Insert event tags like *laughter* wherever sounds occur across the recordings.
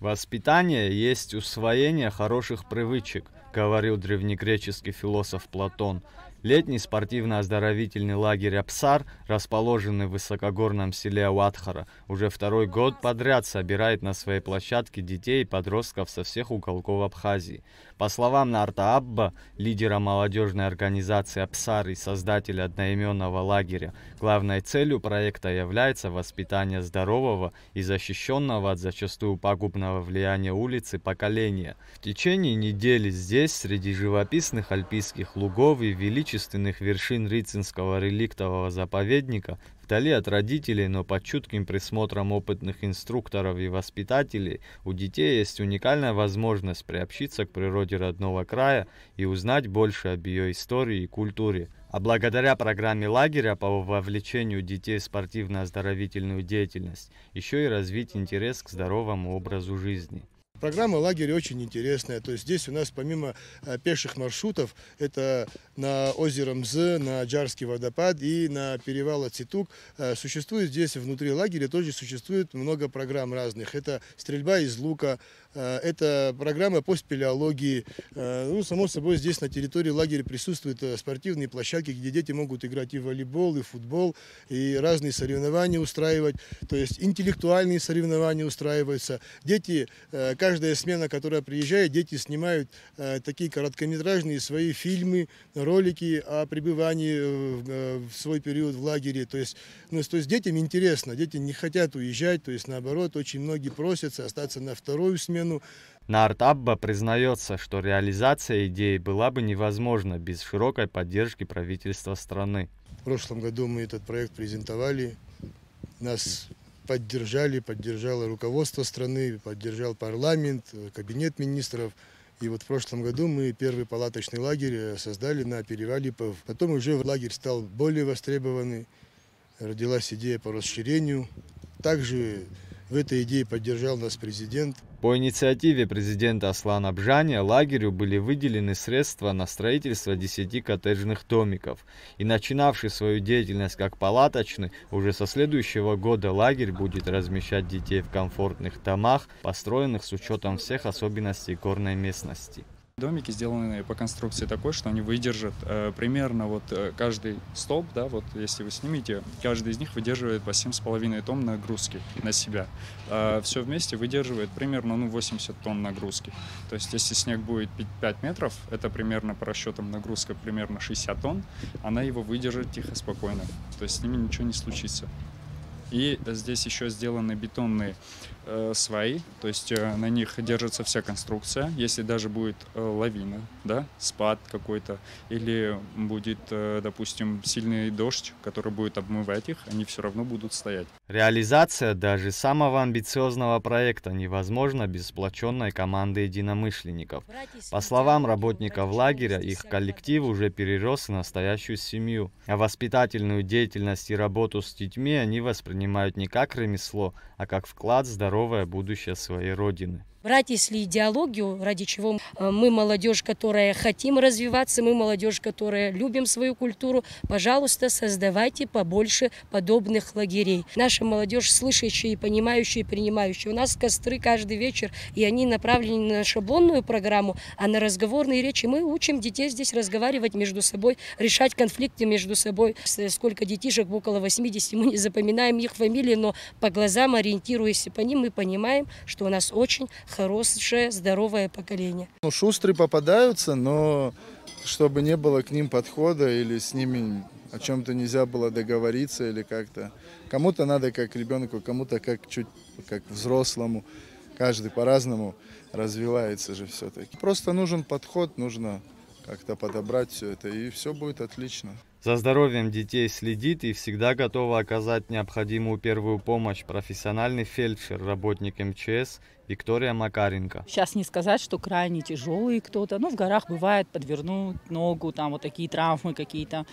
Воспитание есть усвоение хороших привычек, говорил древнегреческий философ Платон. Летний спортивно-оздоровительный лагерь «Апсар», расположенный в высокогорном селе Уатхара, уже второй год подряд собирает на своей площадке детей и подростков со всех уголков Абхазии. По словам Нарта Абба, лидера молодежной организации «Апсар» и создателя одноименного лагеря, главной целью проекта является воспитание здорового и защищенного от зачастую пагубного влияния улицы поколения. В течение недели здесь, среди живописных альпийских лугов и величественных величественных вершин Рицинского реликтового заповедника, вдали от родителей, но под чутким присмотром опытных инструкторов и воспитателей, у детей есть уникальная возможность приобщиться к природе родного края и узнать больше об ее истории и культуре. А благодаря программе лагеря по вовлечению детей в спортивно-оздоровительную деятельность, еще и развить интерес к здоровому образу жизни. Программа лагеря очень интересная. То есть здесь у нас помимо э, пеших маршрутов, это на озеро Мз, на Джарский водопад и на перевал Ацитук, э, существует здесь внутри лагеря тоже существует много программ разных. Это стрельба из лука, это программа по спелеологии. Э, ну, само собой, здесь на территории лагеря присутствуют э, спортивные площадки, где дети могут играть и в волейбол, и в футбол, и разные соревнования устраивать. То есть интеллектуальные соревнования устраиваются. Дети, каждая смена, которая приезжает, дети снимают такие короткометражные свои фильмы, ролики о пребывании в свой период в лагере. То есть, ну, то есть детям интересно, дети не хотят уезжать, то есть наоборот, очень многие просятся остаться на вторую смену, смену. Нарт Абба признается, что реализация идеи была бы невозможна без широкой поддержки правительства страны. В прошлом году мы этот проект презентовали, нас поддержали, поддержало руководство страны, поддержал парламент, кабинет министров. И вот в прошлом году мы первый палаточный лагерь создали на перевале Пов. Потом уже лагерь стал более востребованный, родилась идея по расширению. Также в этой идее поддержал нас президент. По инициативе президента Аслана Бжаня лагерю были выделены средства на строительство 10 коттеджных домиков. И начинавший свою деятельность как палаточный, уже со следующего года лагерь будет размещать детей в комфортных домах, построенных с учетом всех особенностей горной местности. Домики сделаны по конструкции такой, что они выдержат э, примерно вот э, каждый столб, да, вот если вы снимете, каждый из них выдерживает по 7,5 тонн нагрузки на себя. Э, все вместе выдерживает примерно ну, 80 тонн нагрузки. То есть если снег будет 5 метров, это примерно по расчетам нагрузка примерно 60 тонн, она его выдержит тихо, спокойно. То есть с ними ничего не случится. И здесь еще сделаны бетонные э, сваи, то есть э, на них держится вся конструкция. Если даже будет э, лавина, да, спад какой-то, или будет, э, допустим, сильный дождь, который будет обмывать их, они все равно будут стоять. Реализация даже самого амбициозного проекта невозможна без сплоченной команды единомышленников. По словам работников лагеря, их коллектив уже перерос в настоящую семью, а воспитательную деятельность и работу с детьми они воспринимают не как ремесло, а как вклад в здоровое будущее своей родины брать, если идеологию, ради чего э, мы молодежь, которая хотим развиваться, мы молодежь, которая любим свою культуру, пожалуйста, создавайте побольше подобных лагерей. Наша молодежь слышащая и понимающая, и принимающая. У нас костры каждый вечер, и они направлены не на шаблонную программу, а на разговорные речи. Мы учим детей здесь разговаривать между собой, решать конфликты между собой. Сколько детишек, около 80, мы не запоминаем их фамилии, но по глазам, ориентируясь по ним, мы понимаем, что у нас очень хорошее, здоровое поколение. Ну, шустрые попадаются, но чтобы не было к ним подхода или с ними о чем-то нельзя было договориться или как-то. Кому-то надо как ребенку, кому-то как чуть как взрослому. Каждый по-разному развивается же все-таки. Просто нужен подход, нужно как-то подобрать все это, и все будет отлично. За здоровьем детей следит и всегда готова оказать необходимую первую помощь профессиональный фельдшер, работник МЧС Виктория Макаренко. Сейчас не сказать, что крайне тяжелый кто-то. Ну, в горах бывает подвернуть ногу, там вот такие травмы какие-то.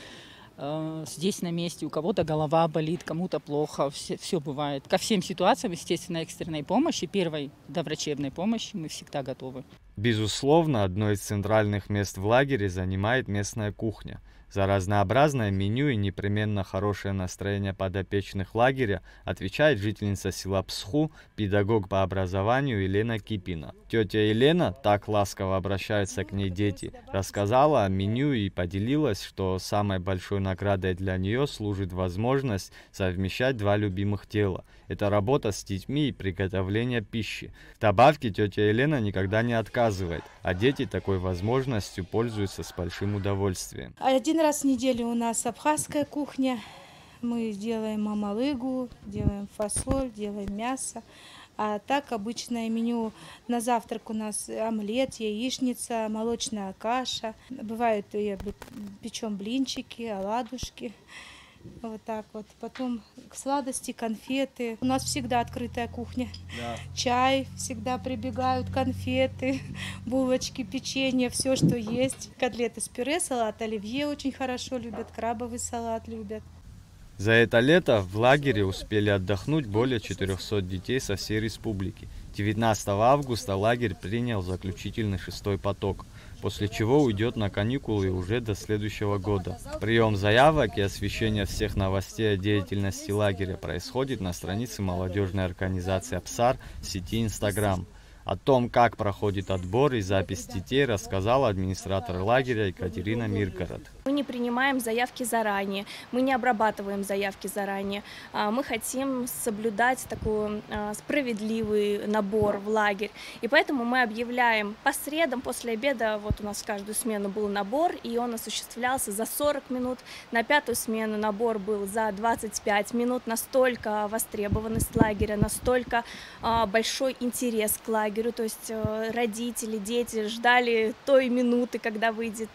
Э, здесь на месте, у кого-то голова болит, кому-то плохо, все, все бывает. Ко всем ситуациям, естественно, экстренной помощи, первой доврачебной помощи мы всегда готовы. Безусловно, одно из центральных мест в лагере занимает местная кухня – за разнообразное меню и непременно хорошее настроение подопечных лагеря отвечает жительница села Псху, педагог по образованию Елена Кипина. Тетя Елена, так ласково обращаются к ней дети, рассказала о меню и поделилась, что самой большой наградой для нее служит возможность совмещать два любимых дела. Это работа с детьми и приготовление пищи. В добавке тетя Елена никогда не отказывает, а дети такой возможностью пользуются с большим удовольствием. Один раз в неделю у нас абхазская кухня. Мы делаем мамалыгу, делаем фасоль, делаем мясо. А так обычное меню на завтрак у нас омлет, яичница, молочная каша. Бывает печем блинчики, оладушки. Вот так вот. Потом сладости, конфеты. У нас всегда открытая кухня. Да. Чай, всегда прибегают конфеты, *laughs* булочки, печенье, все, что есть. Котлеты с пюре, салат оливье очень хорошо любят, крабовый салат любят. За это лето в лагере успели отдохнуть более 400 детей со всей республики. 19 августа лагерь принял заключительный шестой поток – после чего уйдет на каникулы уже до следующего года. Прием заявок и освещение всех новостей о деятельности лагеря происходит на странице молодежной организации «Апсар» в сети Инстаграм. О том, как проходит отбор и запись детей, рассказала администратор лагеря Екатерина Миргород. Мы не принимаем заявки заранее, мы не обрабатываем заявки заранее. А, мы хотим соблюдать такой а, справедливый набор в лагерь. И поэтому мы объявляем по средам после обеда, вот у нас каждую смену был набор, и он осуществлялся за 40 минут. На пятую смену набор был за 25 минут. Настолько востребованность лагеря, настолько а, большой интерес к лагерю. То есть э, родители, дети ждали той минуты, когда выйдет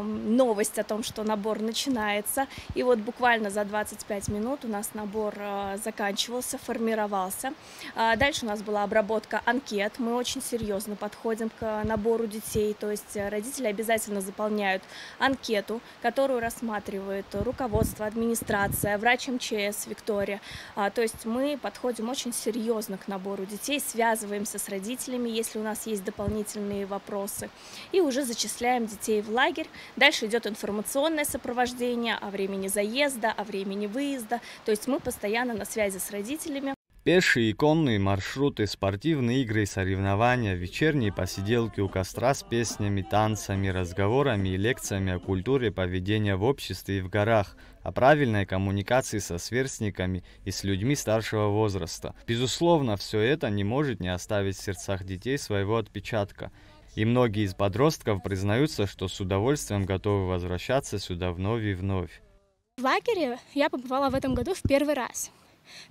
новость о том, что набор начинается. И вот буквально за 25 минут у нас набор э, заканчивался, формировался. А дальше у нас была обработка анкет. Мы очень серьезно подходим к набору детей, то есть родители обязательно заполняют анкету, которую рассматривает руководство, администрация, врач МЧС Виктория. А, то есть мы подходим очень серьезно к набору детей, связываемся с родителями, если у нас есть дополнительные вопросы, и уже зачисляем детей в лагерь. Дальше идет информационное сопровождение о времени заезда, о времени выезда. То есть мы постоянно на связи с родителями. Пешие и конные маршруты, спортивные игры и соревнования, вечерние посиделки у костра с песнями, танцами, разговорами и лекциями о культуре поведения в обществе и в горах, о правильной коммуникации со сверстниками и с людьми старшего возраста. Безусловно, все это не может не оставить в сердцах детей своего отпечатка. И многие из подростков признаются, что с удовольствием готовы возвращаться сюда вновь и вновь. В лагере я побывала в этом году в первый раз.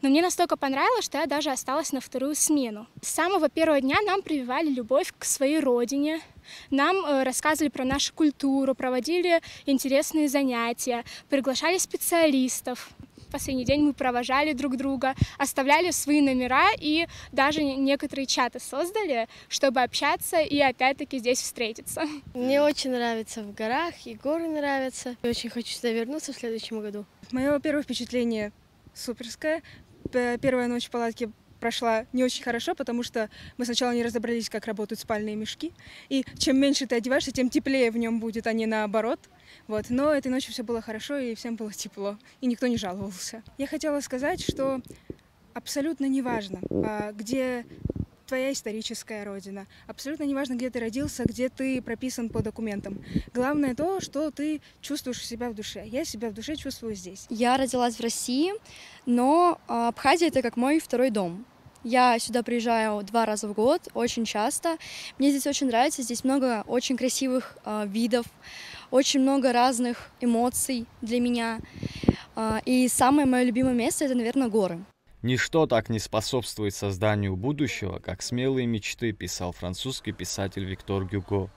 Но мне настолько понравилось, что я даже осталась на вторую смену. С самого первого дня нам прививали любовь к своей родине, нам э, рассказывали про нашу культуру, проводили интересные занятия, приглашали специалистов последний день мы провожали друг друга, оставляли свои номера и даже некоторые чаты создали, чтобы общаться и опять-таки здесь встретиться. Мне очень нравится в горах, и горы нравятся. Я очень хочу сюда вернуться в следующем году. Мое первое впечатление суперское. Первая ночь в палатке прошла не очень хорошо, потому что мы сначала не разобрались, как работают спальные мешки. И чем меньше ты одеваешься, тем теплее в нем будет, а не наоборот. Вот. Но этой ночью все было хорошо, и всем было тепло, и никто не жаловался. Я хотела сказать, что абсолютно неважно, а, где твоя историческая родина. Абсолютно неважно, где ты родился, где ты прописан по документам. Главное то, что ты чувствуешь себя в душе. Я себя в душе чувствую здесь. Я родилась в России, но а, Абхазия — это как мой второй дом. Я сюда приезжаю два раза в год, очень часто. Мне здесь очень нравится, здесь много очень красивых э, видов, очень много разных эмоций для меня. Э, и самое мое любимое место это, наверное, горы. Ничто так не способствует созданию будущего, как смелые мечты, писал французский писатель Виктор Гюго.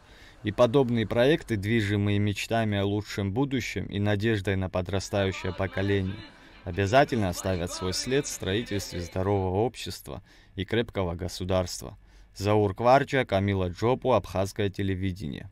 И подобные проекты, движимые мечтами о лучшем будущем и надеждой на подрастающее поколение – обязательно оставят свой след в строительстве здорового общества и крепкого государства. Заур Кварча, Камила Джопу, Абхазское телевидение.